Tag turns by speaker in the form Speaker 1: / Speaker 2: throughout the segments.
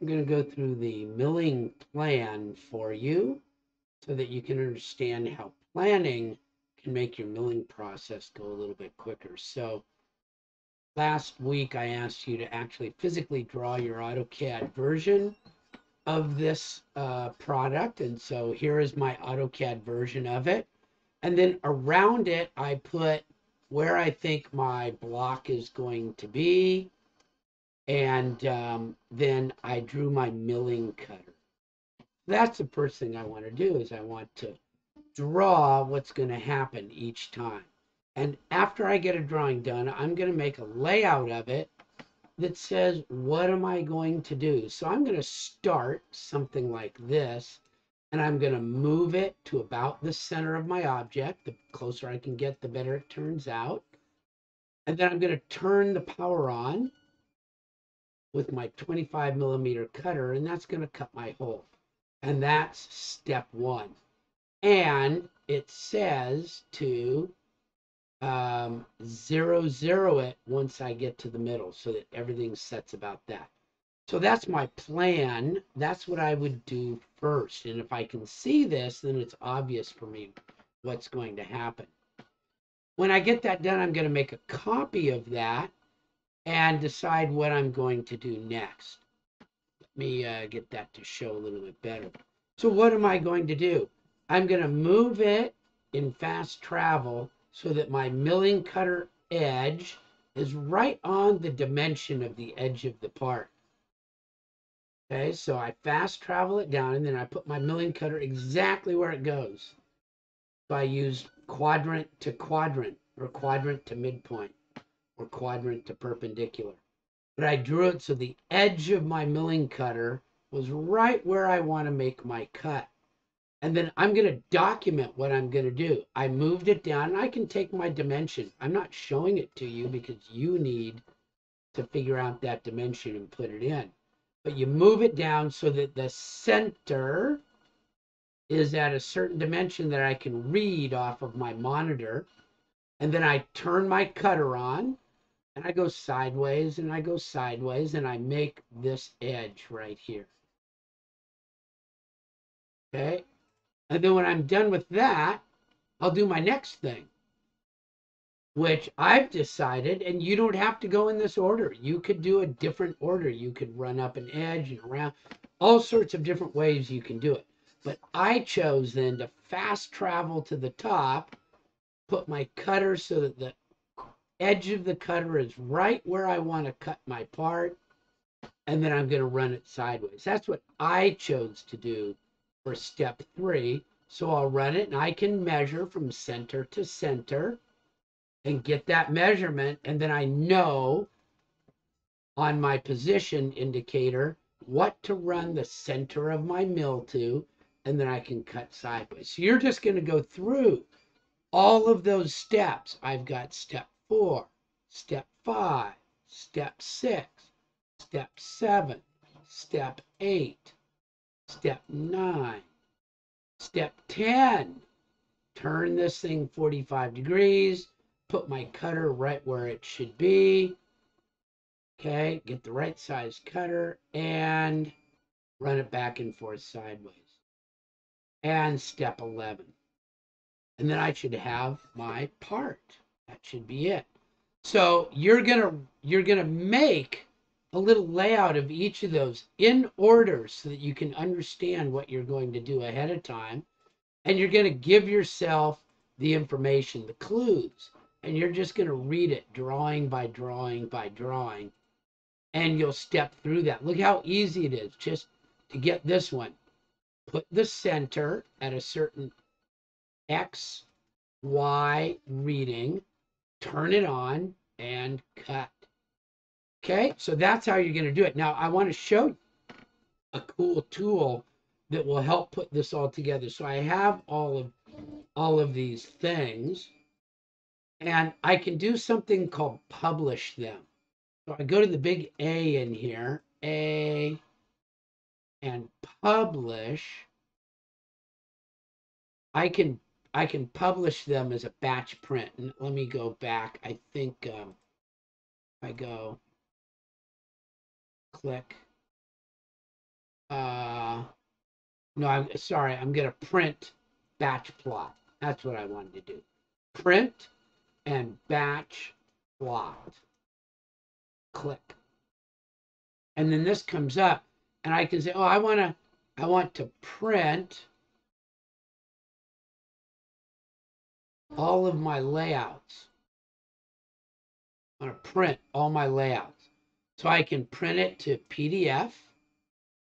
Speaker 1: I'm going to go through the milling plan for you so that you can understand how planning can make your milling process go a little bit quicker. So last week I asked you to actually physically draw your AutoCAD version of this uh, product. And so here is my AutoCAD version of it. And then around it, I put where I think my block is going to be. And um, then I drew my milling cutter. That's the first thing I want to do is I want to draw what's going to happen each time. And after I get a drawing done, I'm going to make a layout of it that says, what am I going to do? So I'm going to start something like this, and I'm going to move it to about the center of my object. The closer I can get, the better it turns out. And then I'm going to turn the power on with my 25 millimeter cutter, and that's going to cut my hole. And that's step one. And it says to um, zero zero it once I get to the middle so that everything sets about that. So that's my plan. That's what I would do first. And if I can see this, then it's obvious for me what's going to happen. When I get that done, I'm going to make a copy of that and decide what I'm going to do next. Let me uh, get that to show a little bit better. So what am I going to do? I'm going to move it in fast travel so that my milling cutter edge is right on the dimension of the edge of the part. Okay, so I fast travel it down and then I put my milling cutter exactly where it goes. So I use quadrant to quadrant or quadrant to midpoint or quadrant to perpendicular. But I drew it so the edge of my milling cutter was right where I want to make my cut. And then I'm going to document what I'm going to do. I moved it down and I can take my dimension. I'm not showing it to you because you need to figure out that dimension and put it in. But you move it down so that the center is at a certain dimension that I can read off of my monitor. And then I turn my cutter on and I go sideways and I go sideways and I make this edge right here. Okay. And then when I'm done with that, I'll do my next thing, which I've decided, and you don't have to go in this order. You could do a different order. You could run up an edge and around, all sorts of different ways you can do it. But I chose then to fast travel to the top, put my cutter so that the edge of the cutter is right where I want to cut my part, and then I'm going to run it sideways. That's what I chose to do for step three. So I'll run it and I can measure from center to center and get that measurement. And then I know on my position indicator what to run the center of my mill to, and then I can cut sideways. So you're just going to go through all of those steps. I've got step four, step five, step six, step seven, step eight, Step nine. Step 10. Turn this thing 45 degrees. Put my cutter right where it should be. Okay, get the right size cutter and run it back and forth sideways. And step 11. And then I should have my part. That should be it. So you're gonna you're gonna make a little layout of each of those in order so that you can understand what you're going to do ahead of time. And you're going to give yourself the information, the clues, and you're just going to read it drawing by drawing by drawing. And you'll step through that. Look how easy it is just to get this one. Put the center at a certain X, Y reading, turn it on, and cut. Okay, so that's how you're going to do it. Now, I want to show a cool tool that will help put this all together. So I have all of all of these things, and I can do something called publish them. So I go to the big A in here, A, and publish. I can I can publish them as a batch print. And let me go back. I think um, I go click Uh, No, I'm sorry. I'm going to print batch plot. That's what I wanted to do. Print and batch plot. Click. And then this comes up and I can say, oh, I want to, I want to print all of my layouts. I'm going to print all my layouts. So I can print it to PDF.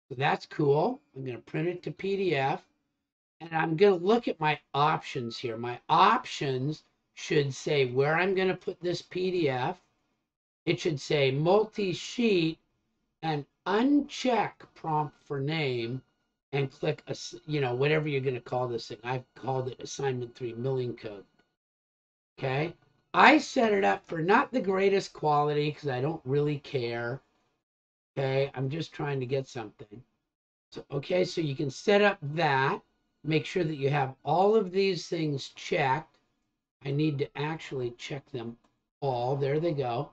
Speaker 1: So that's cool. I'm going to print it to PDF. And I'm going to look at my options here. My options should say where I'm going to put this PDF. It should say multi-sheet and uncheck prompt for name and click, you know, whatever you're going to call this thing. I've called it assignment three milling code. Okay. I set it up for not the greatest quality because I don't really care. Okay. I'm just trying to get something. So, okay. So you can set up that. Make sure that you have all of these things checked. I need to actually check them all. There they go.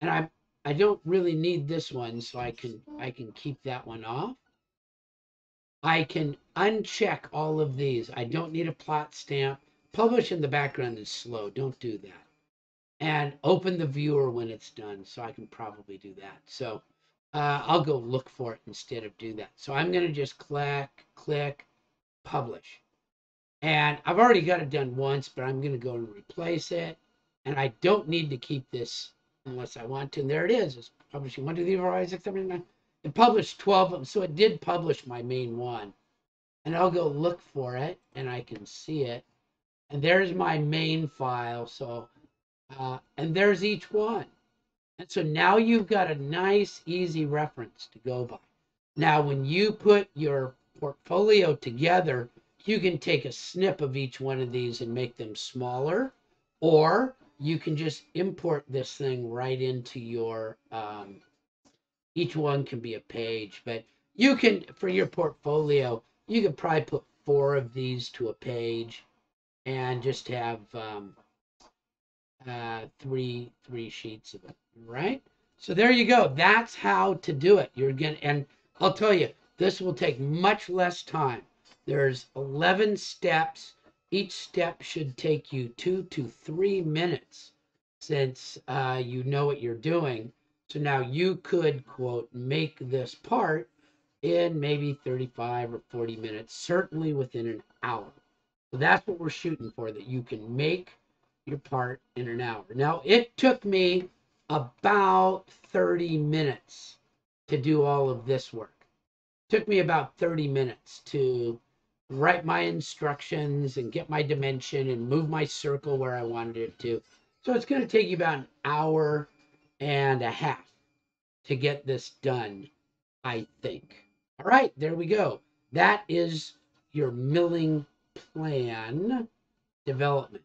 Speaker 1: And I I don't really need this one, so I can I can keep that one off. I can uncheck all of these. I don't need a plot stamp. Publish in the background is slow. Don't do that. And open the viewer when it's done. So I can probably do that. So uh, I'll go look for it instead of do that. So I'm going to just click, click, publish. And I've already got it done once, but I'm going to go and replace it. And I don't need to keep this unless I want to. And there it is. It's publishing one, two, three, four, five, six, seven, eight, nine. It published 12 of them, so it did publish my main one. And I'll go look for it, and I can see it. And there's my main file. So, uh, and there's each one. And so now you've got a nice, easy reference to go by. Now, when you put your portfolio together, you can take a snip of each one of these and make them smaller, or you can just import this thing right into your um, each one can be a page, but you can, for your portfolio, you could probably put four of these to a page and just have um, uh, three three sheets of it, right? So there you go. That's how to do it. You're gonna, and I'll tell you, this will take much less time. There's 11 steps. Each step should take you two to three minutes since uh, you know what you're doing. So now you could, quote, make this part in maybe 35 or 40 minutes, certainly within an hour. So that's what we're shooting for, that you can make your part in an hour. Now, it took me about 30 minutes to do all of this work. It took me about 30 minutes to write my instructions and get my dimension and move my circle where I wanted it to. So it's going to take you about an hour and a half to get this done, I think. All right, there we go. That is your milling plan development.